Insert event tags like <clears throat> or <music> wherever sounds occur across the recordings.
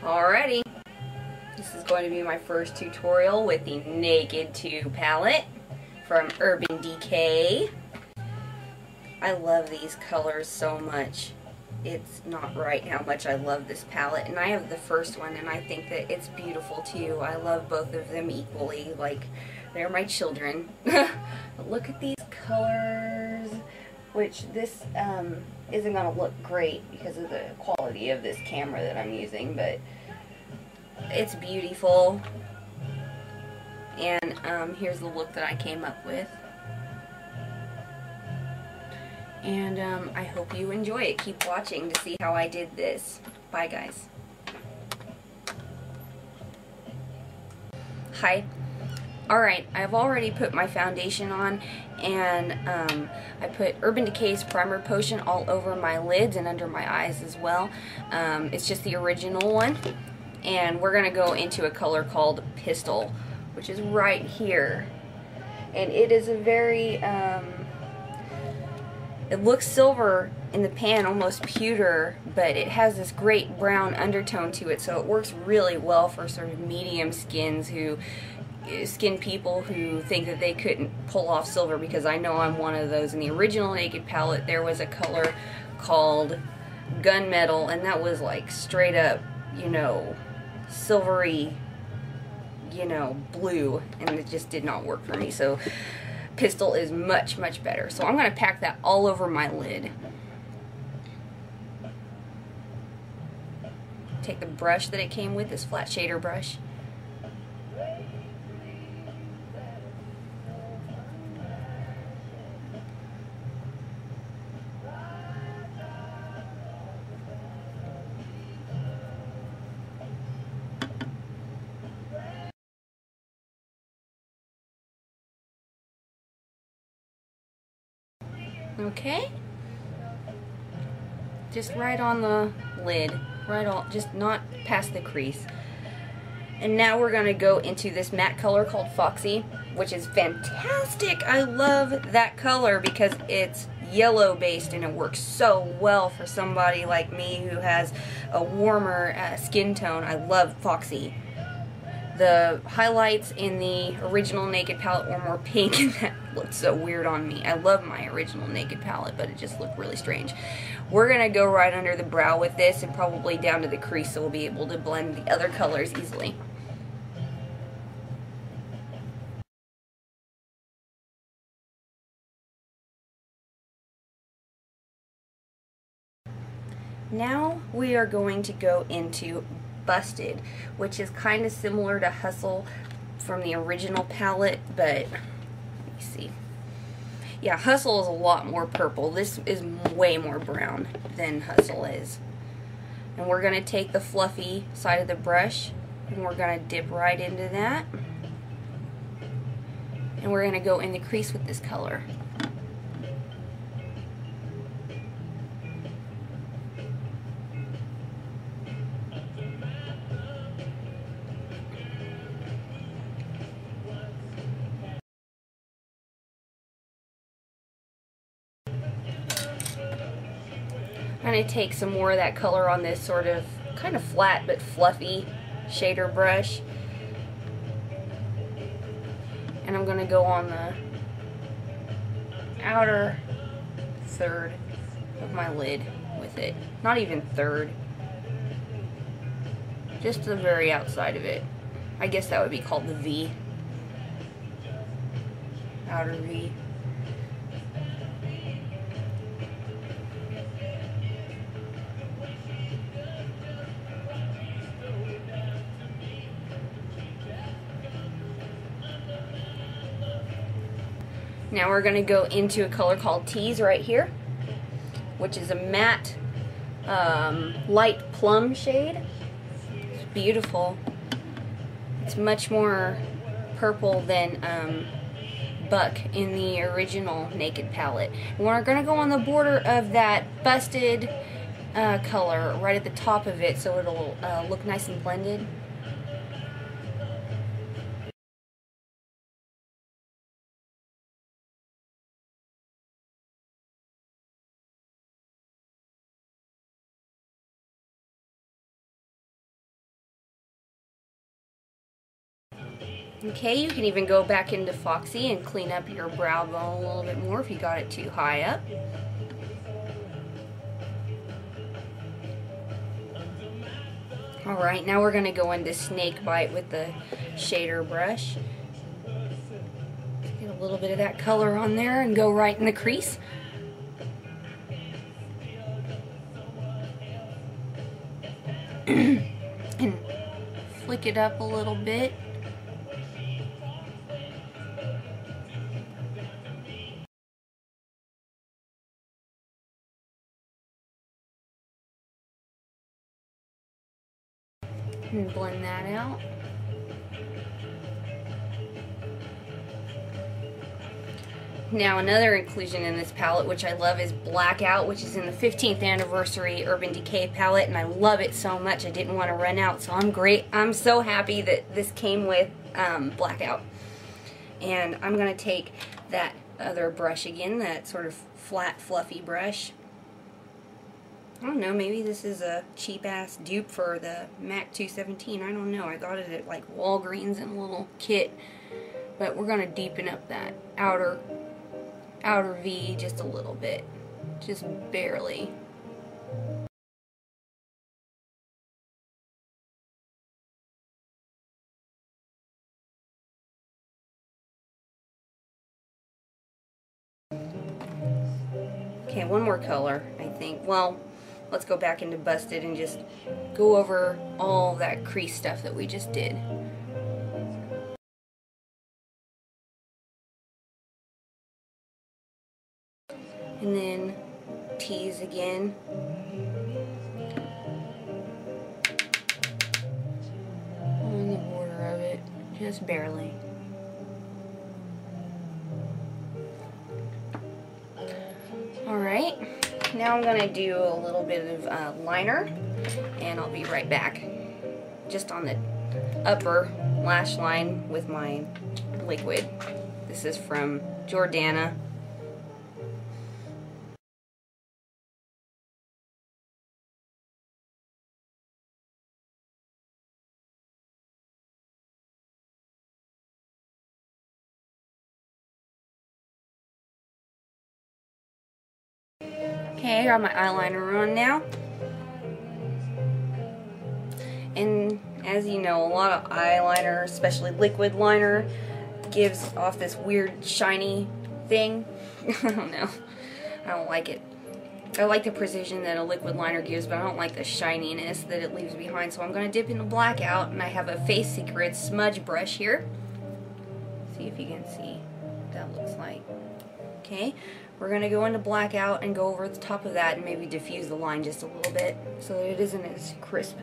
Alrighty. This is going to be my first tutorial with the Naked 2 palette from Urban Decay. I love these colors so much. It's not right how much I love this palette. And I have the first one and I think that it's beautiful too. I love both of them equally. Like, they're my children. <laughs> look at these colors. Which this um, isn't going to look great because of the quality of this camera that I'm using. But it's beautiful. And um, here's the look that I came up with. And um, I hope you enjoy it. Keep watching to see how I did this. Bye, guys. Hi. Alright, I've already put my foundation on and um, I put Urban Decay's Primer Potion all over my lids and under my eyes as well. Um, it's just the original one. And we're going to go into a color called Pistol, which is right here. And it is a very... Um, it looks silver in the pan, almost pewter, but it has this great brown undertone to it, so it works really well for sort of medium skins who skin people who think that they couldn't pull off silver because I know I'm one of those. In the original Naked palette, there was a color called Gunmetal, and that was like straight up, you know, silvery, you know, blue, and it just did not work for me. So pistol is much, much better. So I'm going to pack that all over my lid. Take the brush that it came with, this flat shader brush. Okay? Just right on the lid. Right on, just not past the crease. And now we're to go into this matte color called Foxy, which is fantastic. I love that color because it's yellow based and it works so well for somebody like me who has a warmer uh, skin tone. I love Foxy. The highlights in the original Naked palette were more <laughs> pink looked so weird on me. I love my original Naked palette, but it just looked really strange. We're going to go right under the brow with this and probably down to the crease so we'll be able to blend the other colors easily. Now we are going to go into Busted, which is kind of similar to Hustle from the original palette, but me see. Yeah, Hustle is a lot more purple. This is way more brown than Hustle is. And we're going to take the fluffy side of the brush and we're going to dip right into that. And we're going to go in the crease with this color. Going to take some more of that color on this sort of kind of flat but fluffy shader brush. And I'm going to go on the outer third of my lid with it. Not even third. Just the very outside of it. I guess that would be called the V. Outer V. Now we're going to go into a color called Tease right here, which is a matte um, light plum shade. It's beautiful. It's much more purple than um, Buck in the original Naked palette. And we're going to go on the border of that busted uh, color right at the top of it so it'll uh, look nice and blended. Okay, you can even go back into Foxy and clean up your brow bone a little bit more if you got it too high up. Alright, now we're going to go into Snakebite with the shader brush. Get a little bit of that color on there and go right in the crease. <clears throat> and flick it up a little bit. Now another inclusion in this palette, which I love, is Blackout, which is in the 15th anniversary Urban Decay palette, and I love it so much I didn't want to run out. So I'm great. I'm so happy that this came with um, Blackout. And I'm gonna take that other brush again, that sort of flat, fluffy brush. I don't know, maybe this is a cheap ass dupe for the MAC 217. I don't know. I got it at like Walgreens in a little kit. But we're gonna deepen up that outer outer V just a little bit. Just barely. Okay, one more color, I think. Well, let's go back into Busted and just go over all that crease stuff that we just did. Then tease again. On the border of it, just barely. Alright, now I'm going to do a little bit of uh, liner, and I'll be right back. Just on the upper lash line with my liquid. This is from Jordana Okay, I got my eyeliner on now. And as you know, a lot of eyeliner, especially liquid liner, gives off this weird shiny thing. <laughs> I don't know. I don't like it. I like the precision that a liquid liner gives, but I don't like the shininess that it leaves behind. So I'm going to dip in into blackout, and I have a Face Secret smudge brush here. See if you can see Okay, we're going to go into blackout and go over the top of that and maybe diffuse the line just a little bit so that it isn't as crisp.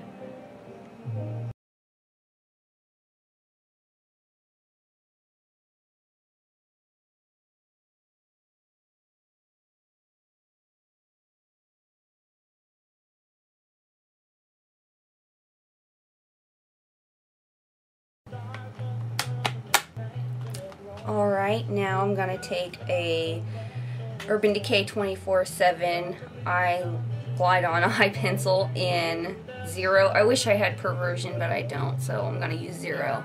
Alright, now I'm going to take a Urban Decay 24-7 eye glide on <laughs> eye pencil in zero. I wish I had perversion, but I don't, so I'm going to use zero.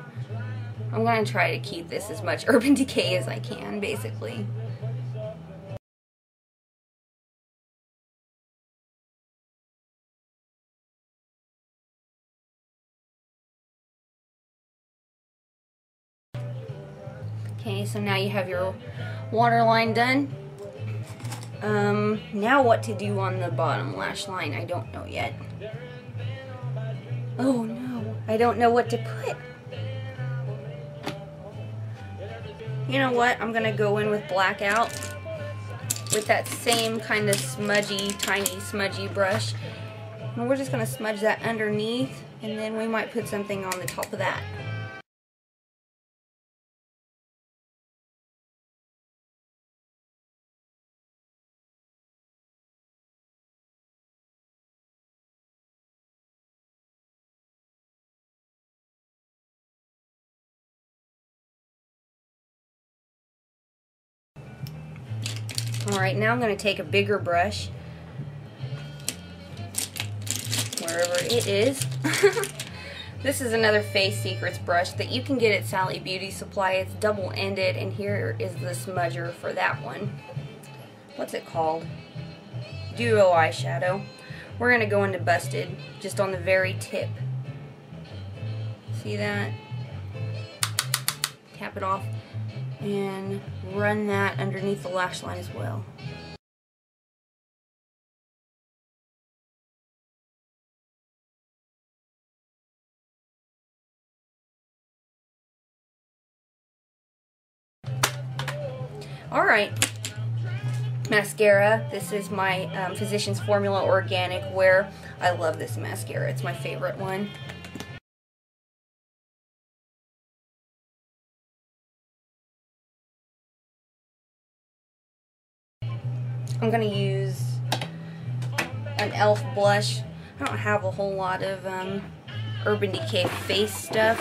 I'm going to try to keep this as much <laughs> Urban Decay as I can, basically. Okay, so now you have your waterline done. Um, now what to do on the bottom lash line, I don't know yet. Oh no, I don't know what to put. You know what, I'm gonna go in with blackout with that same kind of smudgy, tiny smudgy brush. And we're just gonna smudge that underneath and then we might put something on the top of that. Alright, now I'm going to take a bigger brush, wherever it is, <laughs> This is another Face Secrets brush that you can get at Sally Beauty Supply. It's double-ended, and here is the smudger for that one. What's it called? Duo Eyeshadow. We're going to go into Busted, just on the very tip. See that? Tap it off, and run that underneath the lash line as well. Alright, mascara. This is my um, Physicians Formula Organic Wear. I love this mascara. It's my favorite one. I'm going to use an e.l.f. blush. I don't have a whole lot of um, Urban Decay face stuff,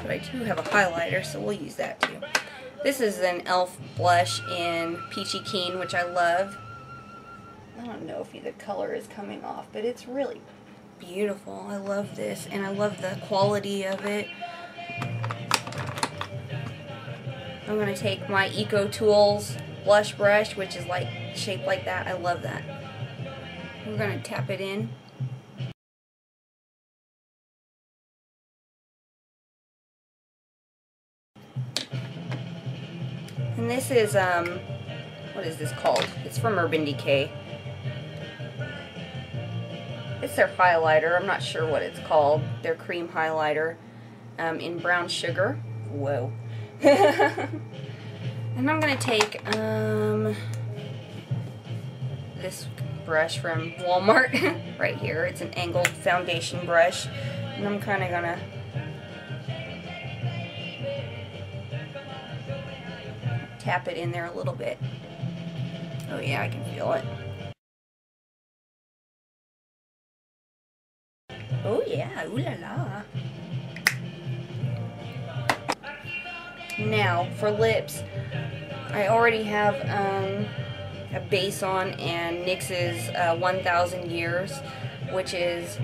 but I do have a highlighter, so we'll use that too. This is an e.l.f. blush in Peachy Keen, which I love. I don't know if the color is coming off, but it's really beautiful. I love this, and I love the quality of it. I'm going to take my EcoTools blush brush, which is like shaped like that. I love that. We're going to tap it in. And this is, um, what is this called? It's from Urban Decay. It's their highlighter. I'm not sure what it's called. Their cream highlighter um, in brown sugar. Whoa. <laughs> and I'm going to take um, this brush from Walmart <laughs> right here. It's an angled foundation brush. And I'm kind of going to tap it in there a little bit. Oh yeah, I can feel it. Oh yeah, ooh la la. Now, for lips, I already have um, base on and NYX's uh, 1000 Years, which is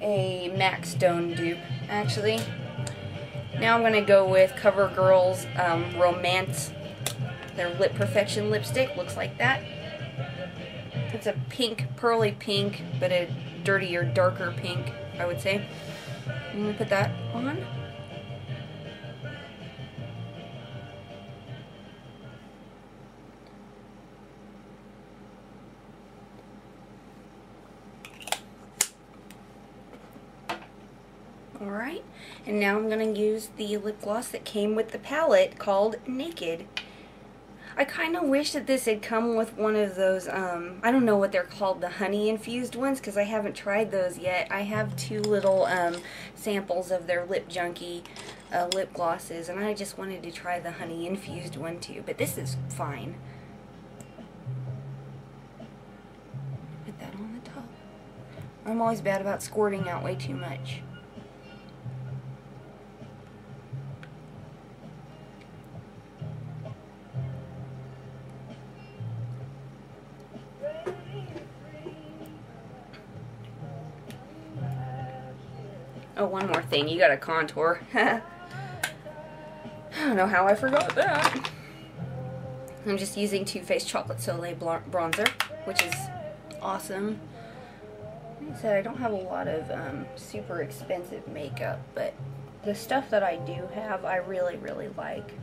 a MAC Stone dupe, actually. Now I'm going to go with CoverGirl's um, Romance, their Lip Perfection lipstick. Looks like that. It's a pink, pearly pink, but a dirtier, darker pink, I would say. I'm going to put that on. And now I'm going to use the lip gloss that came with the palette called Naked. I kind of wish that this had come with one of those, um, I don't know what they're called, the honey infused ones, because I haven't tried those yet. I have two little um, samples of their Lip Junkie uh, lip glosses, and I just wanted to try the honey infused one too, but this is fine. Put that on the top. I'm always bad about squirting out way too much. Oh, one more thing. You got a contour. <laughs> I don't know how I forgot that. I'm just using Too Faced Chocolate Soleil Bronzer, which is awesome. Like I said, I don't have a lot of um, super expensive makeup, but the stuff that I do have, I really, really like.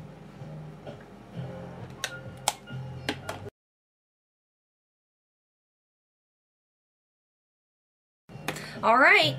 All right.